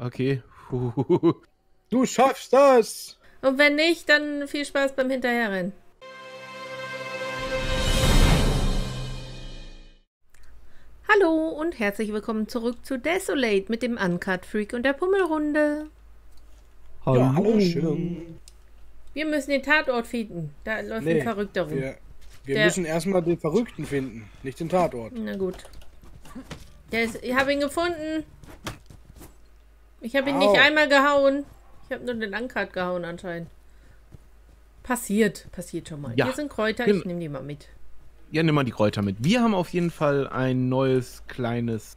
Okay. Du schaffst das! Und wenn nicht, dann viel Spaß beim Hinterherrennen. Hallo und herzlich willkommen zurück zu Desolate mit dem Uncut Freak und der Pummelrunde. Ja, hallo, schön. Wir müssen den Tatort finden. Da läuft ein Verrückter rum. Wir, wir Der- müssen erstmal den Verrückten finden, nicht den Tatort. Na gut. Der ist, ich habe ihn gefunden. Ich habe ihn Au. nicht einmal gehauen. Ich habe nur den Uncut gehauen anscheinend. Passiert, passiert schon mal. Ja. Hier sind Kräuter, ich nehme die mal mit. Ja, nimm mal die Kräuter mit. Wir haben auf jeden Fall ein neues kleines,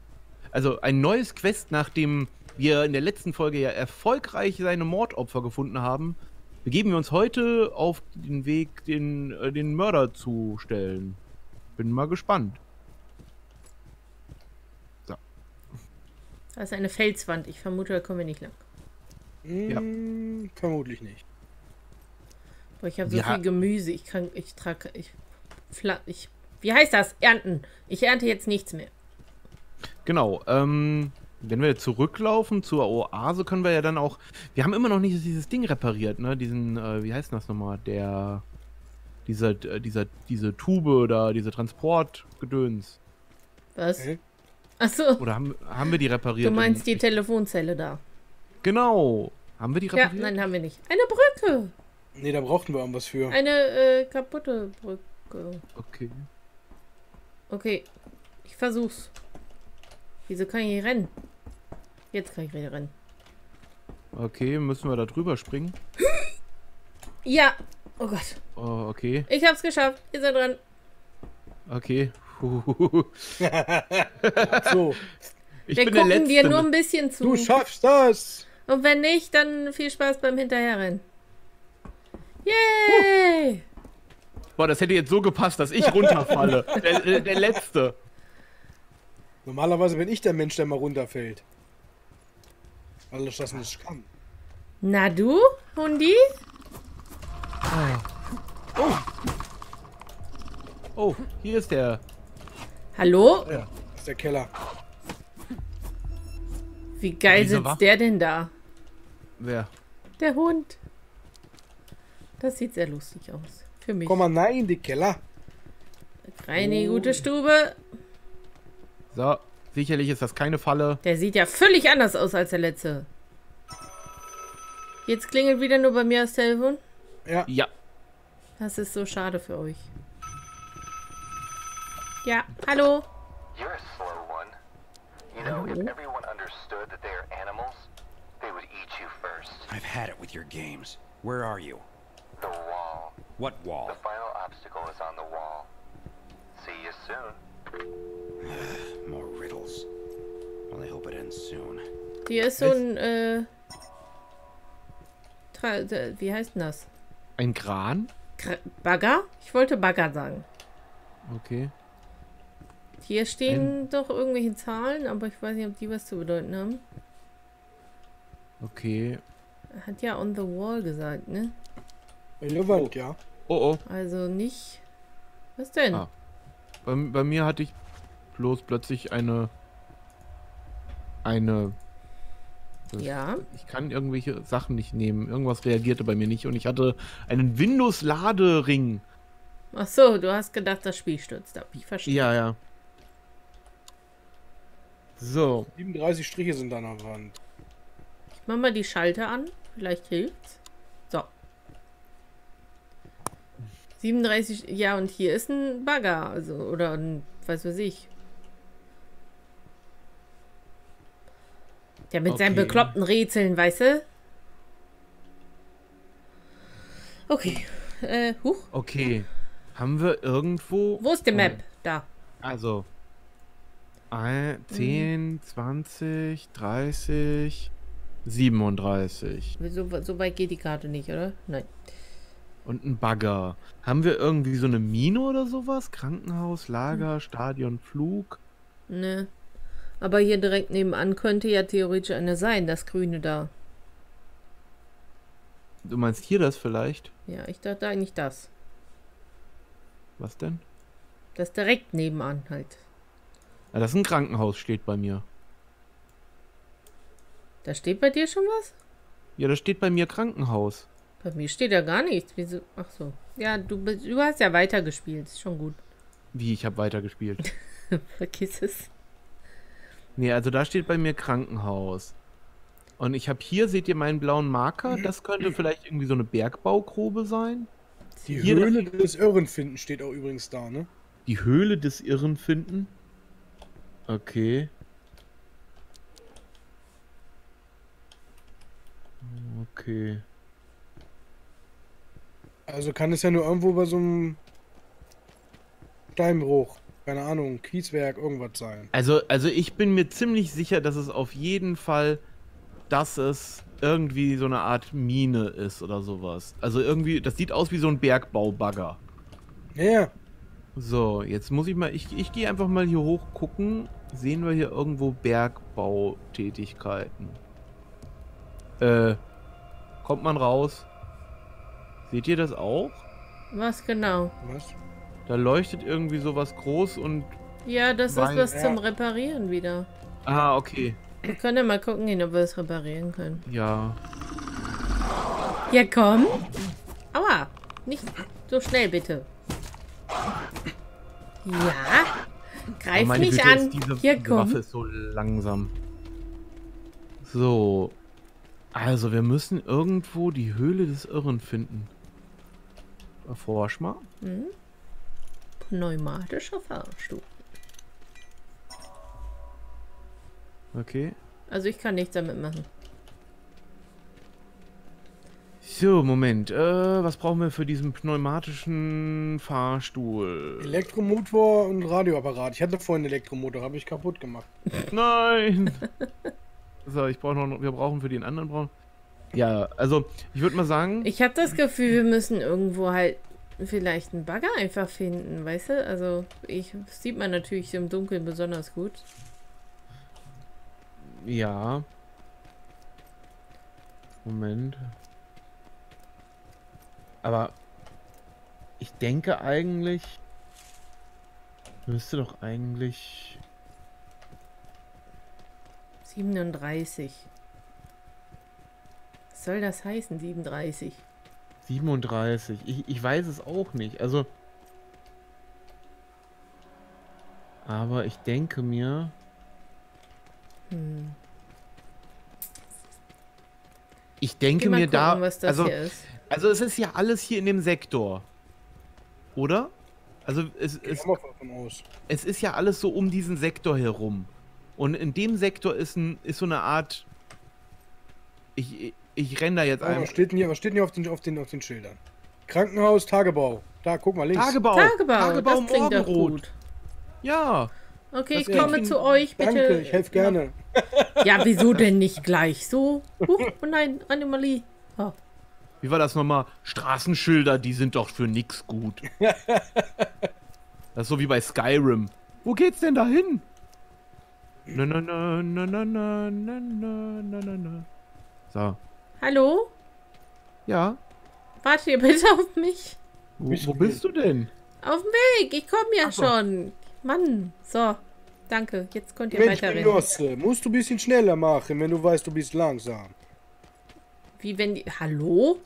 also ein neues Quest, nachdem wir in der letzten Folge ja erfolgreich seine Mordopfer gefunden haben, begeben wir uns heute auf den Weg, den, äh, den Mörder zu stellen. Bin mal gespannt. Da ist eine Felswand. Ich vermute, da kommen wir nicht lang. Hm, Vermutlich nicht. Aber ich habe so Ja. viel Gemüse. Ich kann, ich trage, ich, ich, wie heißt das? Ernten. Ich ernte jetzt nichts mehr. Genau, ähm, wenn wir zurücklaufen zur Oase, können wir ja dann auch. Wir haben immer noch nicht dieses Ding repariert, ne? Diesen, äh, wie heißt denn das nochmal? Der. Dieser, äh, dieser, diese Tube da, diese Transportgedöns. Was? Hä? Achso, Oder haben, haben wir die repariert? du meinst die Telefonzelle da. Genau. Haben wir die Ja, repariert? nein, haben wir nicht. Eine Brücke. Nee, da brauchten wir irgendwas für. Eine äh, kaputte Brücke. Okay. Okay, ich versuch's. Wieso kann ich nicht rennen? Jetzt kann ich wieder rennen. Okay, müssen wir da drüber springen? Ja. Oh Gott. Oh, okay. Ich hab's geschafft. Ihr seid dran. Okay. So, Ich Wir bin der gucken Letzte. dir nur ein bisschen zu. du schaffst das! Und wenn nicht, dann viel Spaß beim Hinterherrennen. Yay! Boah, das hätte jetzt so gepasst, dass ich runterfalle. der, der, der Letzte. Normalerweise bin ich der Mensch, der mal runterfällt. Weil ich das nicht kann. Na du, Hundi? Oh, hier ist der. Hallo? Ja, das ist der Keller. Wie geil sitzt der denn da? Wer? Der Hund. Das sieht sehr lustig aus. Für mich. Komm mal rein in die Keller. Reine gute Stube. So, sicherlich ist das keine Falle. Der sieht ja völlig anders aus als der letzte. Jetzt klingelt wieder nur bei mir das Telefon. Ja, Ja. Das ist so schade für euch. Ja, hallo. You're a slow one. You know, if everyone understood that they are animals, they would eat you first. I've had it with your games. Where are you? The wall. What wall? The final obstacle is on the wall. See you soon. More riddles. Well, I hope it ends soon. Hier ist so ein, äh, øh, äh, wie heißt denn er- das? Ein Kran? Kra Bagger? Ich wollte Bagger sagen. Okay. Hier stehen doch irgendwelche Zahlen, aber ich weiß nicht, ob die was zu bedeuten haben. Okay. Er Hat ja on the wall gesagt, ne? relevant, ja. Oh, oh. Also nicht. Was denn? Ah. Bei, bei mir hatte ich bloß plötzlich eine. Eine. das- Ja. Ich kann irgendwelche Sachen nicht nehmen. Irgendwas reagierte bei mir nicht. Und ich hatte einen Windows-Ladering. Ach so, du hast gedacht, das Spiel stürzt ab. Ich verstehe. Ja, ja. So. 37 Striche sind an der Wand. Ich mach mal die Schalter an. Vielleicht hilft's. So. 37. Ja, und hier ist ein Bagger. Also, oder ein, was weiß ich. Der mit seinen Okay. bekloppten Rätseln, weißt du? Okay. Äh, huch. Okay. Haben wir irgendwo. Wo ist die Map? Da. Also. Ein- 10, 20, 30, 37. So, so weit geht die Karte nicht, oder? Nein. Und ein Bagger. Haben wir irgendwie so eine Mine oder sowas? Krankenhaus. Lager, Stadion, Flug? Ne. Aber hier direkt nebenan könnte ja theoretisch eine sein, das Grüne da. Du meinst hier das vielleicht? Ja, ich dachte eigentlich das. Was denn? Das direkt nebenan halt. Ja, das ist ein Krankenhaus, steht bei mir. Da steht bei dir schon was? Ja, da steht bei mir Krankenhaus. Bei mir steht ja gar nichts. Wieso? Ach so. Ja, du, bist- du hast ja weitergespielt. Ist schon gut. Wie, ich habe weitergespielt. Vergiss es. nee, also da steht bei mir Krankenhaus. Und ich habe hier, seht ihr meinen blauen Marker? Das könnte vielleicht irgendwie so eine Bergbaugrube sein. Die Hier- Höhle des Irrenfinden steht auch übrigens da, ne? Die Höhle des Irren finden. Okay. Okay. Also kann es ja nur irgendwo bei so einem Steinbruch, keine Ahnung, Kieswerk, irgendwas sein. Also, also ich bin mir ziemlich sicher, dass es auf jeden Fall, dass es irgendwie so eine Art Mine ist oder sowas. Also irgendwie, das sieht aus wie so ein Bergbaubagger. Ja, ja. So, jetzt muss ich mal, ich, ich gehe einfach mal hier hoch gucken. Sehen wir hier irgendwo Bergbautätigkeiten? Äh, kommt man raus? Seht ihr das auch? Was genau? Was? Da leuchtet irgendwie sowas groß und. Ja, das ist was zum Reparieren wieder. Ah, okay. Wir können ja mal gucken gehen, ob wir es reparieren können. Ja. Ja, komm. Aua. Nicht so schnell, bitte. Ja. Greif Oh, mich Güte, an. Diese, Hier, diese Waffe ist so langsam. So. Also, wir müssen irgendwo die Höhle des Irren finden. Erforsch mal. Pneumatischer Fahrstuhl. Okay. Also ich kann nichts damit machen. So, Moment. Äh, was brauchen wir für diesen pneumatischen Fahrstuhl? Elektromotor und Radioapparat. Ich hatte vorhin einen Elektromotor, habe ich kaputt gemacht. Nein! so, ich brauche noch. Wir brauchen für den anderen brauchen. Ja, also, ich würde mal sagen. Ich habe das Gefühl, wir müssen irgendwo halt vielleicht einen Bagger einfach finden, weißt du? Also ich das sieht man natürlich im Dunkeln besonders gut. Ja. Moment. Aber ich denke eigentlich müsste doch eigentlich 37. Was soll das heißen, 37? 37. Ich, ich weiß es auch nicht. Also aber ich denke mir Hm. ich denke mir gucken, da was das also hier ist. Also es ist ja alles hier in dem Sektor. Oder? Also es, Ich es komme davon aus. es ist ja alles so um diesen Sektor herum. Und in dem Sektor ist, ein, ist so eine Art. Ich, ich, ich renne da jetzt Oh, ein. was steht denn hier, was steht denn hier auf, den, auf, den, auf den Schildern? Krankenhaus, Tagebau. Da, guck mal links. Tagebau! Tagebau, das klingt doch gut. Ja. Okay, ich komme klingt- zu euch, bitte. Danke, ich helfe gerne. Ja, wieso denn nicht gleich so? Huch, oh nein, Annemarie. Oh. Wie war das nochmal? Straßenschilder, die sind doch für nix gut. das ist so wie bei Skyrim. Wo geht's denn da hin? Na, na, na, na, na, na, na, na, na, na, na. So. Hallo? Ja. Wart ihr bitte auf mich? Wo, Bist wo du bist du denn? Auf dem Weg, ich komme ja Ach so. schon. Mann, so. Danke, jetzt könnt ihr Mensch, weiterrennen. Genosse, musst du ein bisschen schneller machen, wenn du weißt, du bist langsam. Wie wenn die... Hallo?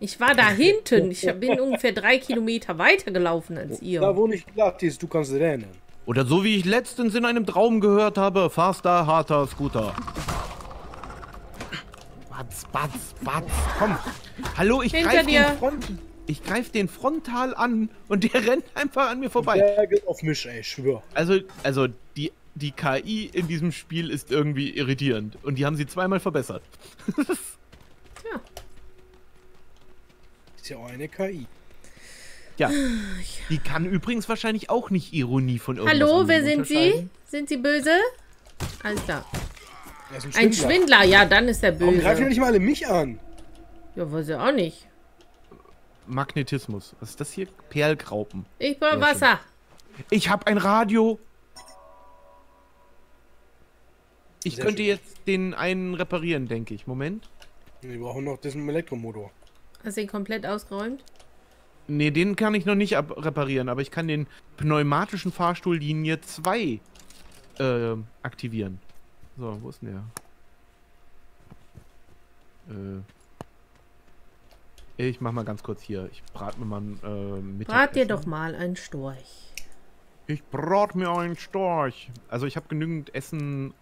Ich war da hinten. Ich bin ungefähr drei Kilometer weiter gelaufen als Da, ihr. wo nicht glatt ist, du kannst rennen. Oder so wie ich letztens in einem Traum gehört habe, faster, harter Scooter. Batz, batz, batz, komm. Hallo, ich greife den, Front, ich greif den frontal an und der rennt einfach an mir vorbei. Der geht auf mich, ey, ich schwör. Also, also die, die KI in diesem Spiel ist irgendwie irritierend. Und die haben sie zweimal verbessert. Ist ja auch eine KI. Ja. Die kann übrigens wahrscheinlich auch nicht Ironie von irgendwas Hallo, wer sind Sie? Sind Sie böse? Alles klar. Er ist ein Ein Schwindler. Schwindler, ja, dann ist er Warum greifen die böse. nicht mal alle mich an? Ja, weiß ich auch nicht. Magnetismus. Was ist das hier? Perlgraupen. Ich brauche Wasser. Ich habe ein Radio. Ich Sehr könnte schön. jetzt den einen reparieren, denke ich. Moment. Wir brauchen noch diesen Elektromotor. Hast du ihn komplett ausgeräumt? Nee, den kann ich noch nicht reparieren, aber ich kann den pneumatischen Fahrstuhl Linie 2 äh, aktivieren. So, wo ist denn der? Äh, ich mach mal ganz kurz hier. Ich brat mir mal ein äh, Mittagessen. Brat dir doch mal einen Storch. Ich brat mir einen Storch. Also ich habe genügend Essen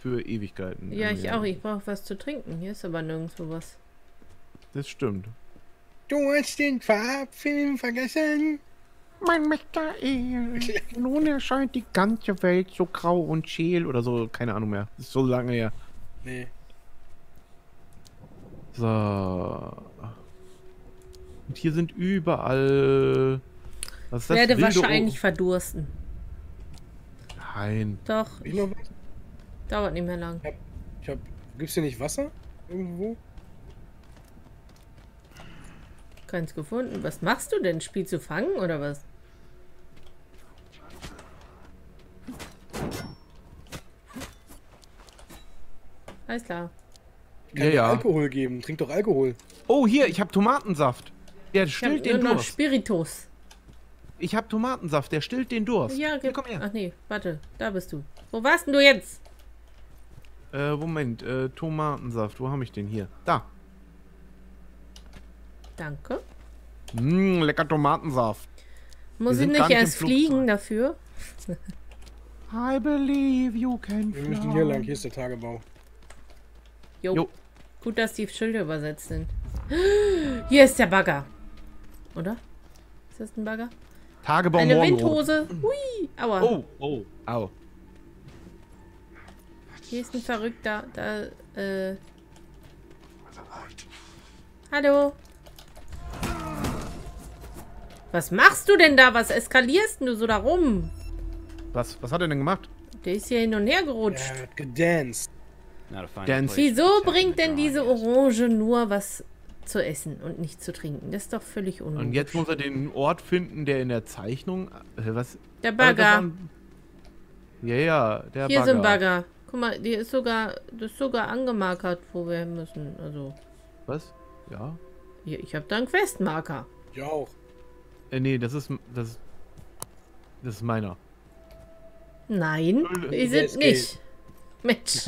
für Ewigkeiten. Ja, ich auch. Ich brauche was zu trinken. Hier ist aber nirgendwo was. Das stimmt. Du hast den Farbfilm vergessen? Mein Michael, nun erscheint die ganze Welt so grau und scheel oder so, keine Ahnung mehr. Das ist so lange her. Nee. So. Und hier sind überall. Was ist das? Werde Wilde wahrscheinlich verdursten. O- Nein. Doch, Ich noch was? dauert nicht mehr lang. Ich hab. Gibt's hier nicht Wasser? Irgendwo? Keins gefunden. Was machst du denn? Spiel zu fangen oder was? Alles klar. Kann Ja, dir ja. Alkohol geben. Trink doch Alkohol. Oh, hier, ich habe Tomatensaft. Der stillt nur den noch Durst. Spiritus. Ich habe Tomatensaft, der stillt den Durst. Ja, Hier, gib. komm her. Ach nee, warte. Da bist du. Wo warst denn du jetzt? Äh, Moment, äh, Tomatensaft, wo habe ich den hier? Da. Danke. Mmm, lecker Tomatensaft. Muss ich nicht erst fliegen dafür? I believe you can Wir müssen hier lang. Hier ist der Tagebau. Jo. Jo. Gut, dass die Schilder übersetzt sind. Hier ist der Bagger. Oder? Ist das ein Bagger? Tagebau Eine Morgenrot. Windhose. Hui. Aua. Oh, oh, au. Hier ist ein Verrückter. Da, äh. Hallo. Was machst du denn da? Was eskalierst denn du so da rum? Was, was hat er denn gemacht? Der ist hier hin und her gerutscht. Er hat gedanced. Dance. Wieso bringt denn diese. Orange nur was zu essen und nicht zu trinken? Das ist doch völlig unlogisch. Und jetzt muss er den Ort finden, der in der Zeichnung. Äh, was? Der Bagger. Ja, ja, der Hier Bagger. ist ein Bagger. Guck mal, die ist sogar, das ist sogar angemarkert, wo wir hin müssen. Also, Was? Ja? hier, ich habe da einen Questmarker. Ja auch. Äh, nee, das ist. Das ist, das ist meiner. Nein, wir Der sind nicht. Mensch.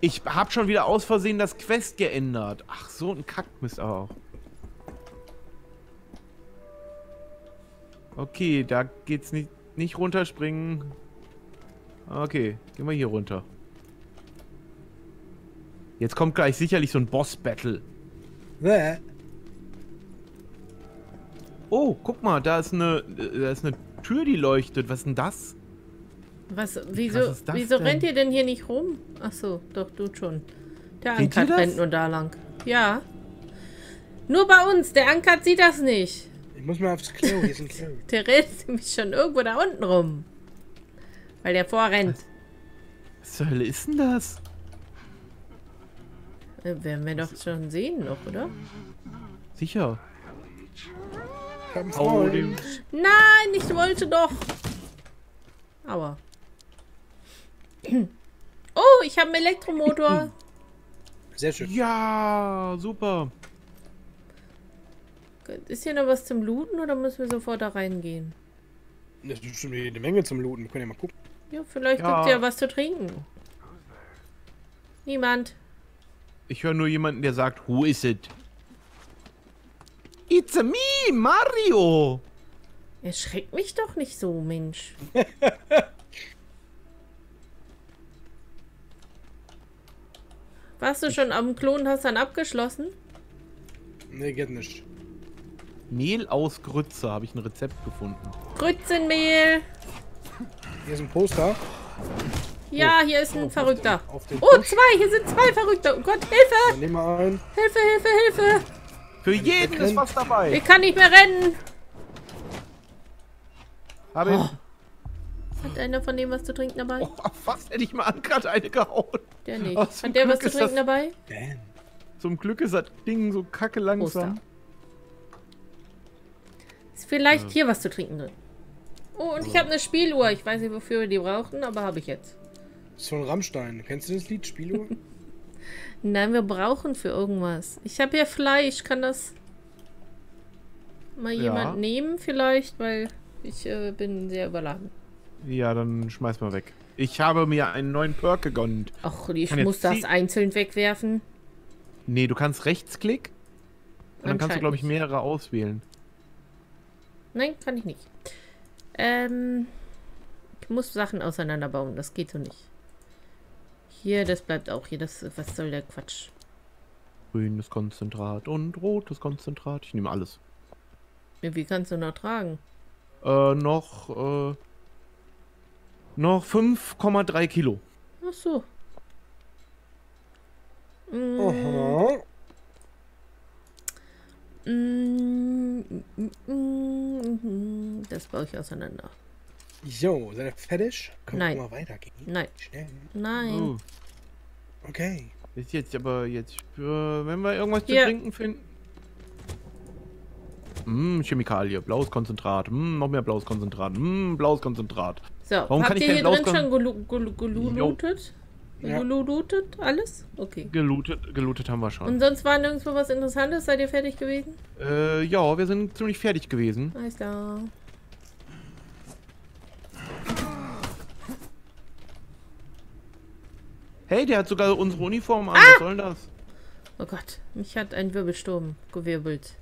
Ich hab schon wieder aus Versehen das Quest geändert. Ach, so ein Kackmist auch. Okay, da geht's nicht, nicht runterspringen. Okay, gehen wir hier runter. Jetzt kommt gleich sicherlich so ein Boss-Battle. Oh, guck mal, da ist eine, da ist eine Tür, die leuchtet. Was ist denn das? Was, wieso, das wieso denn? rennt ihr denn hier nicht rum? Ach so, doch, du schon. Der Ankert rennt nur da lang. Ja. Nur bei uns, der Ankert sieht das nicht. Ich muss mal aufs Klo. Hier ist ein Klo. Der rennt nämlich schon irgendwo da unten rum. Weil der vorrennt. Was zur Hölle ist denn das? Äh, werden wir doch schon sehen noch, oder? Sicher. Oh, Freund. Nein, ich wollte doch. Aua. Oh, ich habe einen Elektromotor. Sehr schön. ja, super. Ist hier noch was zum Looten oder müssen wir sofort da reingehen? Das ist bestimmt eine Menge zum Looten. Wir können ja mal gucken. Ja, vielleicht Ja. gibt's ja was zu trinken. Niemand. Ich höre nur jemanden, der sagt, who is it? It's a me, Mario. Erschreckt mich doch nicht so, Mensch. Warst du schon am Klo und hast dann abgeschlossen? Nee, geht nicht. Mehl aus Grütze, habe ich ein Rezept gefunden. Grützenmehl. Hier ist ein Poster. Ja, hier ist ein Verrückter. Auf den Oh, Busch. zwei. Hier sind zwei Verrückte. Oh Gott, Hilfe. Dann nehmen wir ein. Hilfe, Hilfe, Hilfe. Für jeden ist was dabei. Ich kann nicht mehr rennen. Habe ich. Hat einer von dem was zu trinken dabei? Oh, fast hätte ich mal an gerade eine gehauen. Der nicht. Oh, Hat der was Glück zu ist das- trinken dabei? Damn. Zum Glück ist das Ding so kacke langsam. Poster. Ist vielleicht hier was zu trinken drin. Oh, und ich habe eine Spieluhr. Ich weiß nicht, wofür wir die brauchen, aber habe ich jetzt. Das ist von Rammstein. Kennst du das Lied? Spieluhr? Nein, wir brauchen für irgendwas. Ich habe hier Fleisch. Kann das mal Ja. jemand nehmen vielleicht? Weil ich äh, bin sehr überladen. Ja, dann schmeiß mal weg. Ich habe mir einen neuen Perk gegönnt. Ach, ich Kann muss das einzeln wegwerfen. Nee, du kannst Rechtsklick und dann kannst du, glaube ich, mehrere auswählen. Nein, kann ich nicht. Ähm, ich muss Sachen auseinanderbauen. Das geht so nicht. Hier, das bleibt auch hier. Das, was soll der Quatsch? Grünes Konzentrat und rotes Konzentrat. Ich nehme alles. Wie kannst du noch tragen? Äh, noch, äh, noch 5,3 Kilo. Ach so. Mm, Aha. mm, mm, mm, Das baue ich auseinander. Jo, seid ihr fertig? Können Nein. wir mal weitergehen? Nein. Schnell. Nein. Oh, Okay. ist jetzt aber jetzt, äh, wenn wir irgendwas Hier. zu trinken finden. Mm, Chemikalie, blaues Konzentrat. Mm, noch mehr blaues Konzentrat. Mm, blaues Konzentrat. So, Warum kann habt ich ihr hier drin Blauskon- schon gelu gelu gelootet? Ja. Gelootet? Alles? Okay. Gelootet, gelootet haben wir schon. Und sonst war nirgendwo was Interessantes? Seid ihr fertig gewesen? Äh, ja, wir sind ziemlich fertig gewesen. Alles klar. Hey, der hat sogar unsere Uniform Ah! an. Was soll denn das? Oh Gott, mich hat ein Wirbelsturm gewirbelt.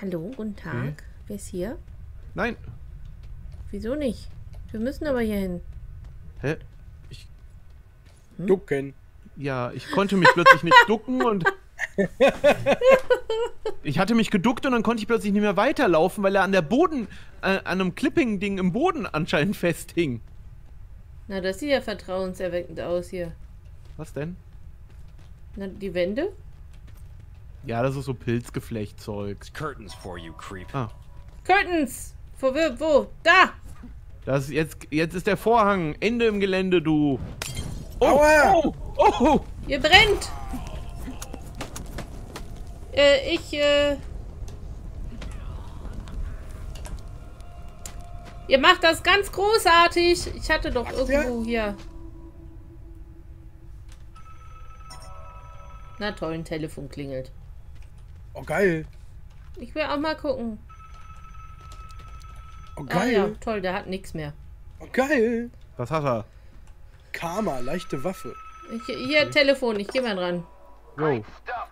Hallo, guten Tag. Okay. Wer ist hier? Nein. Wieso nicht? Wir müssen aber hier hin. Hä? Ducken. Ja, ich konnte mich plötzlich nicht ducken und. Ich hatte mich geduckt und dann konnte ich plötzlich nicht mehr weiterlaufen, weil er an der Boden, äh, an einem Clipping-Ding im Boden anscheinend festhing. Na, das sieht ja vertrauenserweckend aus hier. Was denn? Na, die Wände? Ja, das ist so Pilzgeflechtzeug. Curtains for you, creep. Ah, Curtains! Wo, wo, wo? Da! das ist jetzt, jetzt ist der Vorhang. Ende im Gelände, du. Oh, Aua! oh, oh. Ihr brennt! Äh, ich, äh... Ihr macht das ganz großartig. Ich hatte doch irgendwo hier... Na toll, ein Telefon klingelt. Oh, geil. Ich will auch mal gucken. Oh, Ah ja, geil. toll, der hat nichts mehr. Oh, geil. Was hat er? Karma, leichte Waffe. Ich, hier, Telefon, ich geh mal dran. Jo. Great stuff,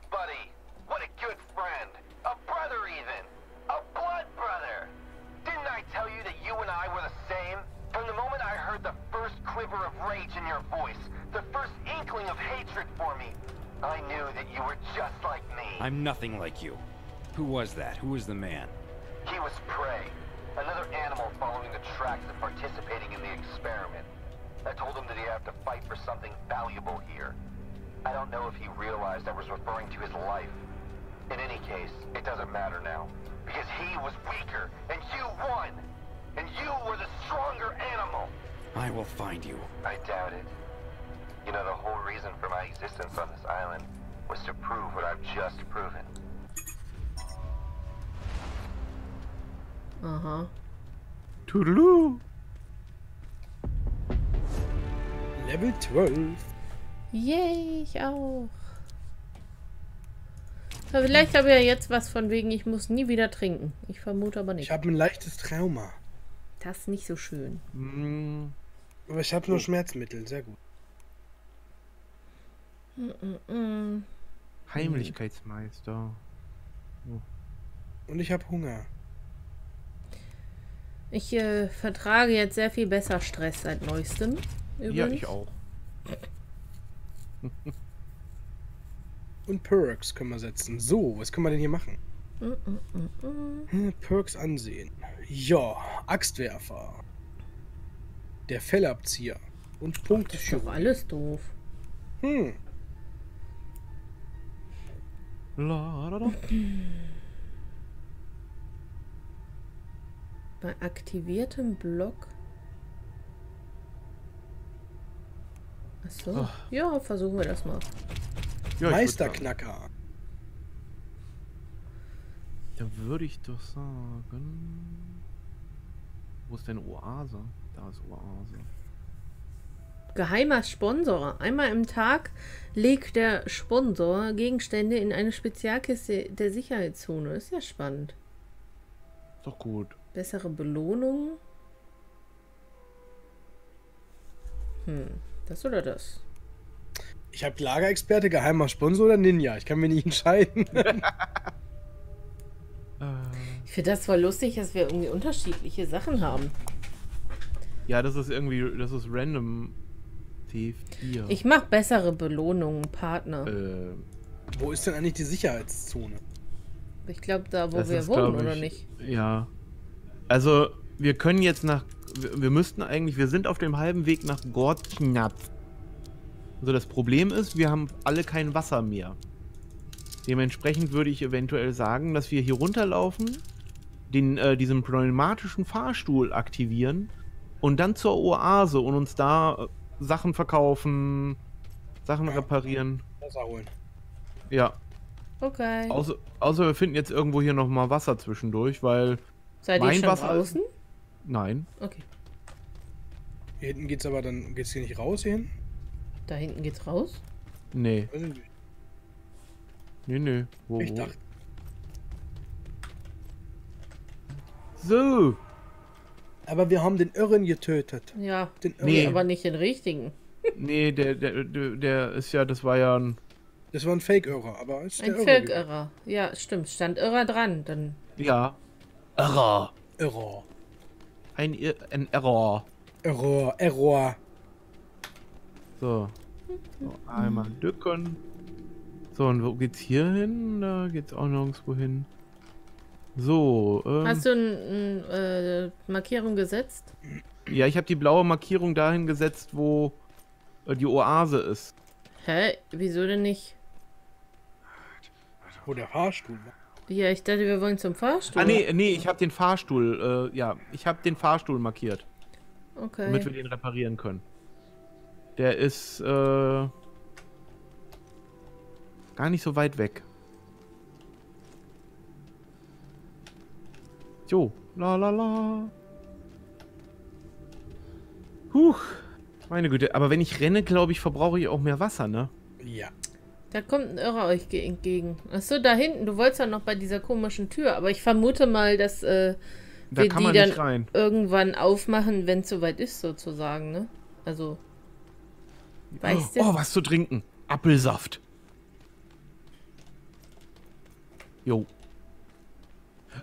your voice, the first inkling of hatred for me, I knew that you were just like me. I'm nothing like you. Who was that? Who was the man? He was prey. Another animal following the tracks and participating in the experiment. I told him that he'd have to fight for something valuable here. I don't know if he realized I was referring to his life. In any case, it doesn't matter now. Because he was weaker, and you won! And you were the stronger animal! I will find you. I doubt it. You know, the whole reason for my existence on this island was to prove what I've just proven. Aha. Tudelu. Level 12. Yay, ich auch. Aber vielleicht habe ich ja jetzt was von wegen, ich muss nie wieder trinken. Ich vermute aber Ich nicht. habe ein leichtes Trauma. Das ist nicht so schön. Mm, Aber ich habe nur Schmerzmittel. Sehr gut. Mm, Heimlichkeitsmeister. Und ich habe Hunger. Ich äh, vertrage jetzt sehr viel besser Stress seit neuestem. Übrigens. Ja, ich auch. Und Perks können wir setzen. So, was können wir denn hier machen? Hm, Perks ansehen. Ja, Axtwerfer. Der Fellabzieher. Und Punkte Ist doch alles doof. Hm. La, da, da. Bei aktiviertem Block. Achso. Ja, versuchen wir das mal. Ja, Meisterknacker. Da würde ich doch sagen. Wo ist denn Oase? Da ist Oase. Geheimer Sponsor. Einmal im Tag legt der Sponsor Gegenstände in eine Spezialkiste der Sicherheitszone. Ist ja spannend. Ist doch gut. Bessere Belohnung. Hm, das oder das? Ich Ich habe Lagerexperte, geheimer Sponsor oder Ninja. Ich kann mir nicht entscheiden. Ich finde das voll lustig, dass wir irgendwie unterschiedliche Sachen haben. Ja, das ist irgendwie, das ist random T4. Ich mache bessere Belohnungen, Partner. äh, Wo ist denn eigentlich die Sicherheitszone? Ich glaube, da, wo das wir ist, wohnen, glaub oder ich, nicht? Ja. Also, wir können jetzt nach, wir, wir müssten eigentlich, wir sind auf dem halben Weg nach Gortnat. Also das Problem ist, wir haben alle kein Wasser mehr. Dementsprechend würde ich eventuell sagen, dass wir hier runterlaufen, den, äh, diesen pneumatischen Fahrstuhl aktivieren und dann zur Oase und uns da äh, Sachen verkaufen, Sachen Ja. reparieren. Wasser holen. Ja. Okay. Außer, außer wir finden jetzt irgendwo hier nochmal Wasser zwischendurch, weil. Seid ihr mein schon Wasser ist- draußen? Nein. Okay. Hier hinten geht's aber dann, geht's hier nicht raus hier hin? Da hinten geht's raus. Nee. Nee, nee. Wo, Ich wo? dachte, So. Aber wir haben den Irren getötet. Ja. Den Irren. Nee. Aber nicht den richtigen. Nee, der, der, der, ist ja, das war ja ein. Das war ein Fake-Irrer, aber ist Ein. Völkirrer. Ja, stimmt. Stand Irrer dran. Dann Ja. Error. Irrer. Ein, Ir- ein Error. Error. Error. So. so. Einmal dücken. So, und wo geht's hier hin? Da geht's auch nirgendwo hin. So, ähm, hast du eine äh, Markierung gesetzt? ja, ich habe die blaue Markierung dahin gesetzt, wo äh, die Oase ist. Hä? Wieso denn nicht? Wo der Fahrstuhl war. Ja, ich dachte, wir wollen zum Fahrstuhl. Ah, nee, nee, ich habe den Fahrstuhl, äh, ja, ich habe den Fahrstuhl markiert, Okay. damit wir den reparieren können. Der ist, äh, gar nicht so weit weg. Jo, la la la. Huch, meine Güte, aber wenn ich renne, glaube ich, verbrauche ich auch mehr Wasser, ne? Ja. Da kommt ein Irrer euch ge- entgegen. Achso, da hinten. Du wolltest ja noch bei dieser komischen Tür. Aber ich vermute mal, dass äh, Da wir kann die man dann nicht rein. irgendwann aufmachen, wenn es soweit ist, sozusagen, ne? Also. Weißt du? Oh, was zu trinken. Apfelsaft. Jo.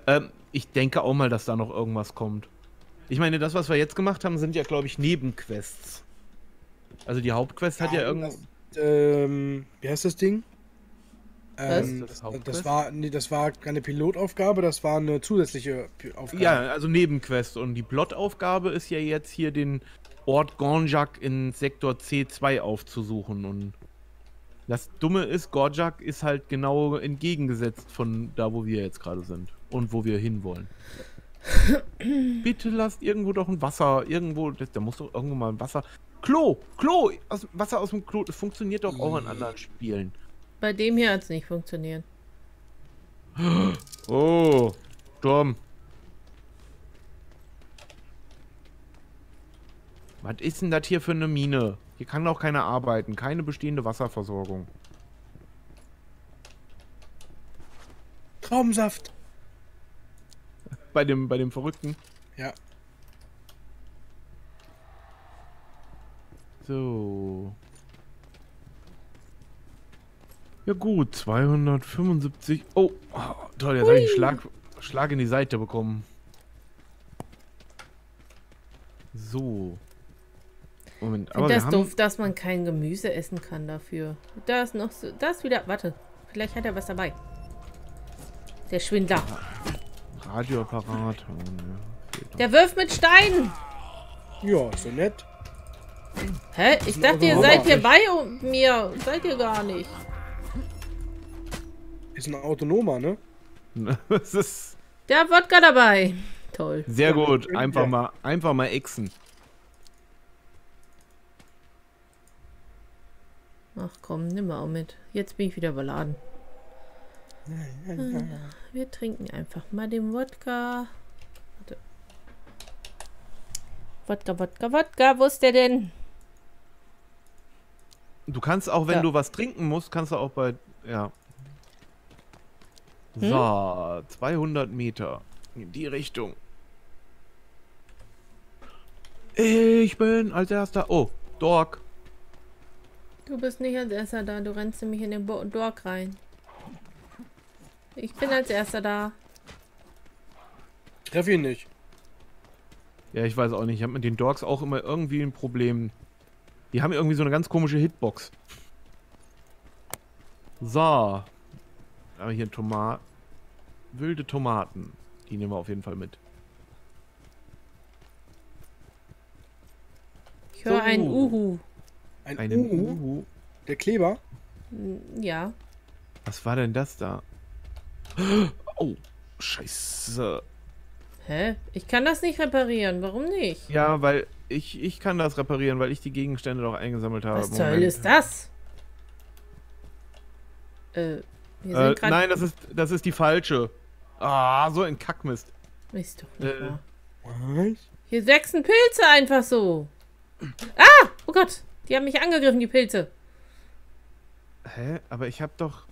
Ähm, ich denke auch mal, dass da noch irgendwas kommt. Ich meine, das, was wir jetzt gemacht haben, sind ja, glaube ich, Nebenquests. Also die Hauptquest hat ja irgendwas. Ähm, wie heißt das Ding? Was? Ähm, Das das, war, nee, das war keine Pilotaufgabe, das war eine zusätzliche Aufgabe. Ja, also Nebenquest. Und die Plot-Aufgabe ist ja jetzt hier den Ort Gorjak in Sektor C2 aufzusuchen. Und das Dumme ist, Gorjak ist halt genau entgegengesetzt von da, wo wir jetzt gerade sind. Und wo wir hinwollen. Bitte lasst irgendwo doch ein Wasser. Irgendwo, da muss doch irgendwo mal ein Wasser. Klo! Klo! Aus, Wasser aus dem Klo. Das funktioniert doch auch in anderen Spielen. Bei dem hier hat es nicht funktioniert. Oh, Sturm. Was ist denn das hier für eine Mine? Hier kann doch keiner arbeiten. Keine bestehende Wasserversorgung. Traubensaft. Bei dem, bei dem Verrückten. Ja. So. Ja gut, 275. Oh, oh toll, jetzt habe ich einen Schlag, Schlag in die Seite bekommen. So. Moment, aber das doof, dass man kein Gemüse essen kann dafür. Da ist noch so. Da ist wieder. Warte. Vielleicht hat er was dabei. Der Schwindler. Radioapparat. Ne. Der wirft mit Steinen. Ja, ist so nett. Hä? Ich dachte, ihr seid hier bei mir. Seid ihr gar nicht. Ist ein Autonomer, ne? Das ist Der hat Wodka dabei. Toll. sehr gut. Einfach mal, einfach mal exen. Ach komm, nimm mal auch mit. Jetzt bin ich wieder überladen. Ah, Wir trinken einfach mal den Wodka. Warte. Wodka, Wodka, Wodka. Wo ist der denn? Du kannst auch, wenn Ja. du was trinken musst, kannst du auch bei. Ja. So, 200 Meter in die Richtung. Ich bin als erster. Oh, Dork. Du bist nicht als erster da. Du rennst nämlich in den Dork rein. Ich bin als erster da. Ich treffe ihn nicht. Ja, ich weiß auch nicht. Ich habe mit den Dogs auch immer irgendwie ein Problem. Die haben irgendwie so eine ganz komische Hitbox. So. Aber hier Tomat. Wilde Tomaten. Die nehmen wir auf jeden Fall mit. Ich höre So. ein Uhu. Ein Einen Uhu. Uhu. Der Kleber. Ja. Was war denn das da? Oh, scheiße. Hä? Ich kann das nicht reparieren. Warum nicht? Ja, weil ich, ich kann das reparieren, weil ich die Gegenstände doch eingesammelt habe. Was zur Hölle ist das? Äh, wir Äh, sind gerade. nein, das ist, das ist die falsche. Ah, so ein Kackmist. Ist doch nicht Äh. wahr. Was? Hier wachsen Pilze einfach so. Ah! Oh Gott! Die haben mich angegriffen, die Pilze. Hä? Aber ich habe doch...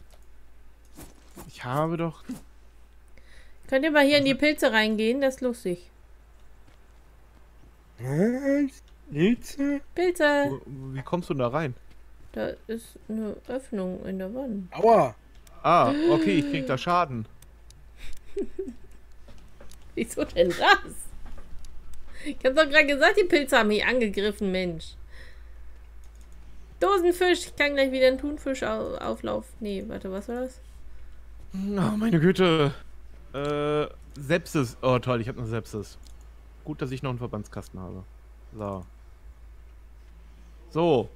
Ich habe doch... Könnt ihr mal hier in die Pilze reingehen? Das ist lustig. Was? Pilze? Pilze! Wo- Wie kommst du denn da rein? Da ist eine Öffnung in der Wand. Aua. Ah, okay, ich krieg da Schaden. Wieso denn das? Ich hab doch gerade gesagt, die Pilze haben mich angegriffen, Mensch. Dosenfisch. Ich kann gleich wieder einen Thunfisch au auflauf. Nee, warte, was war das? Oh, meine Güte. Äh, Sepsis. Oh, toll, ich habe eine Sepsis. Gut, dass ich noch einen Verbandskasten habe. So. So.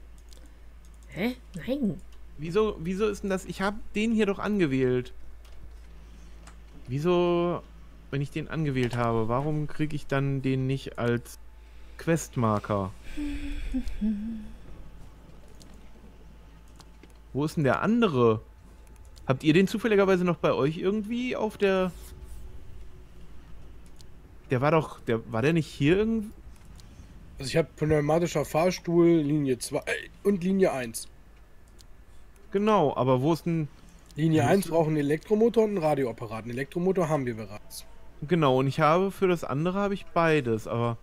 Hä? Nein. Wieso, wieso ist denn das? Ich habe den hier doch angewählt. Wieso, wenn ich den angewählt habe, warum kriege ich dann den nicht als Questmarker? Wo ist denn der andere? Habt ihr den zufälligerweise noch bei euch irgendwie auf der... Der war doch, der war der nicht hier irgendwie? Also ich habe pneumatischer Fahrstuhl, Linie 2 äh, und Linie 1. Genau, aber wo ist denn... Linie Ja, 1 das- braucht einen Elektromotor und einen Radioapparat. Einen Elektromotor haben wir bereits. Genau, und ich habe für das andere habe ich beides, aber...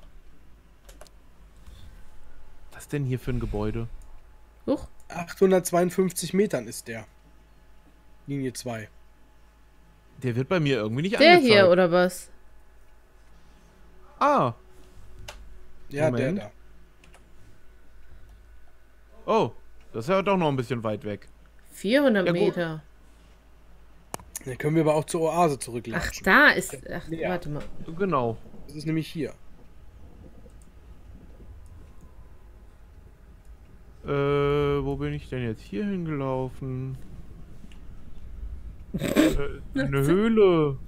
Was denn hier für ein Gebäude? Huch. 852 Metern ist der. Linie 2. Der wird bei mir irgendwie nicht Der angezeigt. hier, oder was? Ah, Ja, Moment. der da. oh, das ist ja doch noch ein bisschen weit weg. 400 Ja. Meter. Dann können wir aber auch zur Oase Ach, zurücklatschen. da ist. Ach, Ja. warte mal. Genau. Das ist nämlich hier. Äh, wo bin ich denn jetzt hier hingelaufen? Äh, eine Höhle.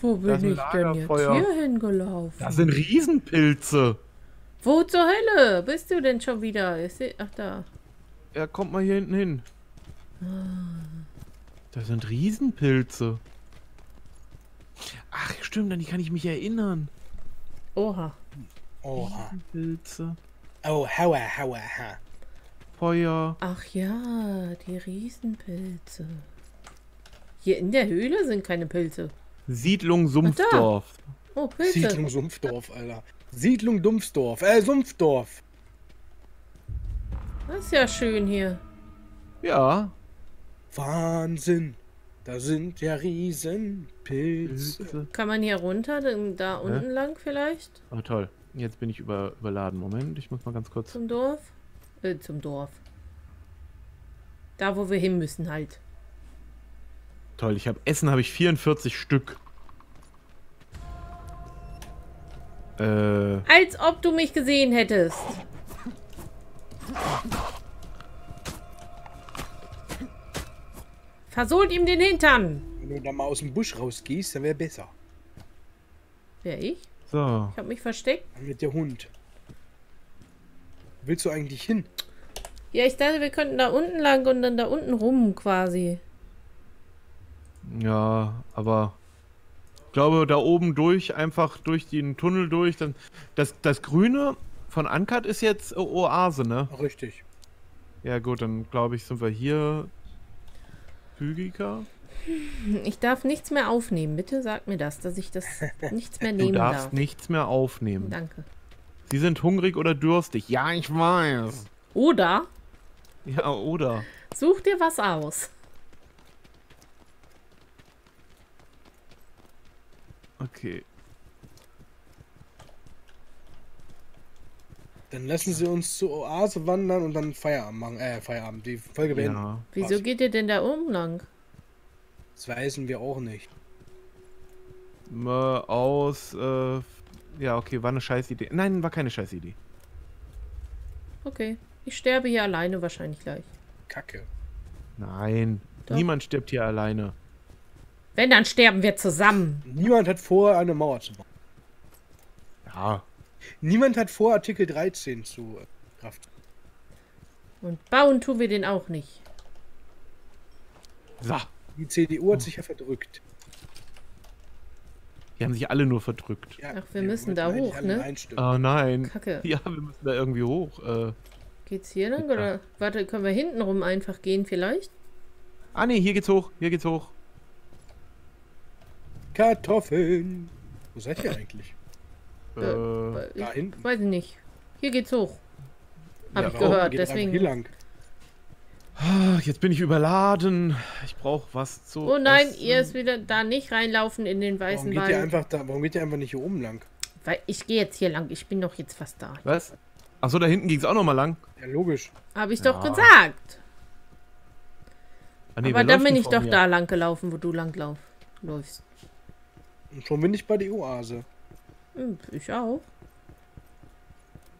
Wo bin ich denn jetzt hier hingelaufen? Das sind Riesenpilze. Wo zur Hölle bist du denn schon wieder? Ich seh, ach, da. Ja, kommt mal hier hinten hin. Das sind Riesenpilze. Ach, stimmt, an die kann ich mich erinnern. Oha. Oha. Pilze, Oh, haua, haua, ha. Feuer. Ach ja, die Riesenpilze. Hier in der Höhle sind keine Pilze. Siedlung Sumpfdorf. Oh, Pilze. Siedlung Sumpfdorf, Alter. Siedlung Dumpfdorf. Äh, Sumpfdorf. Das ist ja schön hier. Ja, Wahnsinn. Da sind ja Riesenpilze. Pilze. Kann man hier runter, denn da unten lang vielleicht? Oh, toll. Jetzt bin ich über, überladen. Moment, ich muss mal ganz kurz. Zum Dorf? Äh, zum Dorf. Da, wo wir hin müssen halt. Toll, ich habe Essen habe ich 44 Stück. Äh, Als ob du mich gesehen hättest. Versohlt ihm den Hintern. Wenn du da mal aus dem Busch rausgehst, dann wäre besser. Wer ich? so. Ich habe mich versteckt. Mit der Hund. Willst du eigentlich hin? Ja, ich dachte, wir könnten da unten lang und dann da unten rum quasi. Ja, aber ich glaube, da oben durch, einfach durch den Tunnel durch, dann. Das, das Grüne von Ankert ist jetzt Oase, ne? Richtig. Ja, gut, dann glaube ich, sind wir hier. Zügiger. Ich darf nichts mehr aufnehmen. Bitte sag mir das, dass ich das nichts mehr Du nehmen darfst darf. nichts mehr aufnehmen. Danke. Sie sind hungrig oder durstig. Ja, ich weiß. Oder Ja, oder? Such dir was aus. Okay. Dann lassen sie uns zur Oase wandern und dann Feierabend machen. Äh, Feierabend. Die Folge beenden. Ja. Wieso geht ihr denn da um lang? Das weisen wir auch nicht. Äh, aus, äh, ja, okay, war eine scheiß Idee. Nein, war keine scheiß Idee. Okay. Ich sterbe hier alleine wahrscheinlich gleich. Kacke. Nein, Doch. niemand stirbt hier alleine. Wenn, dann sterben wir zusammen. Niemand hat vor, eine Mauer zu bauen. Ja, Niemand hat vor, Artikel 13 zu äh, Kraft. Und bauen tun wir den auch nicht. so. Die CDU hat sich ja verdrückt. Die haben sich alle nur verdrückt. Ja, Ach, wir müssen da hoch, ne? Oh nein. Kacke. Ja, wir müssen da irgendwie hoch. Äh, Geht's hier lang oder? Warte, können wir hinten rum einfach gehen vielleicht? ah nee, hier geht's hoch, hier geht's hoch. Kartoffeln. Wo seid ihr eigentlich? Äh, Äh, Da ich hinten. weiß nicht. Hier geht's hoch. Hab Ja, ich warum? gehört, Geht doch deswegen. Hier lang. ah, jetzt bin ich überladen. Ich brauche was zu. Oh nein, essen. ihr ist wieder da nicht reinlaufen in den Warum weißen geht ihr Wald. einfach da? Warum geht ihr einfach nicht hier oben lang? Weil ich gehe jetzt hier lang. Ich bin doch jetzt fast da. Was? Achso, da hinten ging's auch noch mal lang. Ja, logisch. Habe ich doch Ja. gesagt. Ah, nee, Aber dann bin ich doch mir? da lang gelaufen, wo du lang lauf, läufst. Und schon bin ich bei der Oase. Hm, ich auch.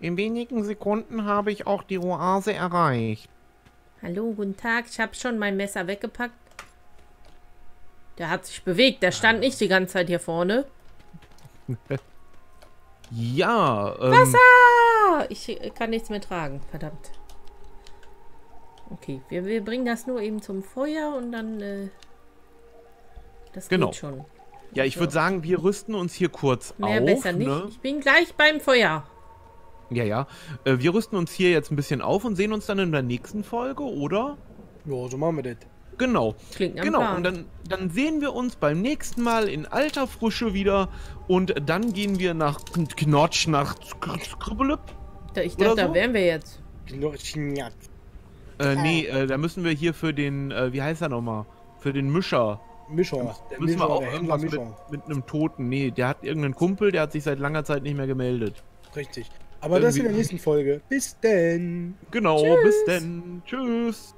In wenigen Sekunden habe ich auch die Oase erreicht. Hallo, guten Tag. Ich habe schon mein Messer weggepackt. Der hat sich bewegt. Der stand nicht die ganze Zeit hier vorne. Ja, ähm, Ah, ich kann nichts mehr tragen. Verdammt. Okay, wir, wir bringen das nur eben zum Feuer und dann. Äh, das Genau. geht schon. Ja, ich würde sagen, wir rüsten uns hier kurz Mehr auf. besser nicht. Ne? Ich bin gleich beim Feuer. Ja, ja. Äh, wir rüsten uns hier jetzt ein bisschen auf und sehen uns dann in der nächsten Folge, oder? Ja, so machen wir das. Genau. Klingt nach Genau, Plan. und dann, dann sehen wir uns beim nächsten Mal in alter Frische wieder und dann gehen wir nach Knotsch, nach Skribbelüpp. Da- ich dachte, da so? wären wir jetzt. Knotschnjat. Äh, nee, äh, da müssen wir hier für den, äh, wie heißt er nochmal? Für den Mischer. Mischer. Der müssen wir Mischer, auch Händler mit, mit einem Toten. Nee, der hat irgendeinen Kumpel, der hat sich seit langer Zeit nicht mehr gemeldet. Richtig. Aber das in der Irgendwie- nächsten Folge. Bis denn. Genau, bis denn. Tschüss.